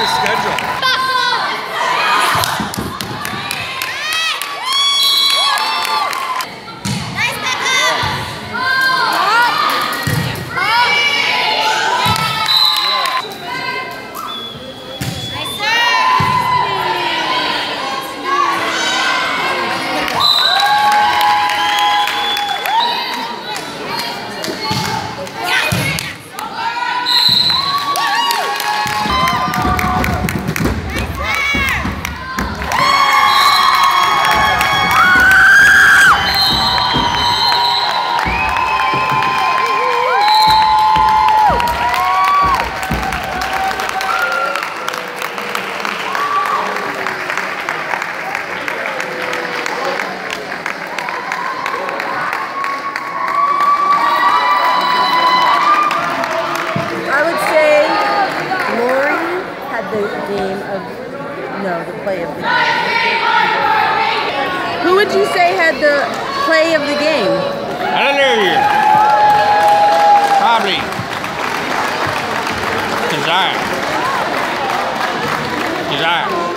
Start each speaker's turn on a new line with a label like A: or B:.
A: Oscar Scott. Play of the game? Who would you say had the play of the game?
B: Hallelujah. Probably. Desire. Desire.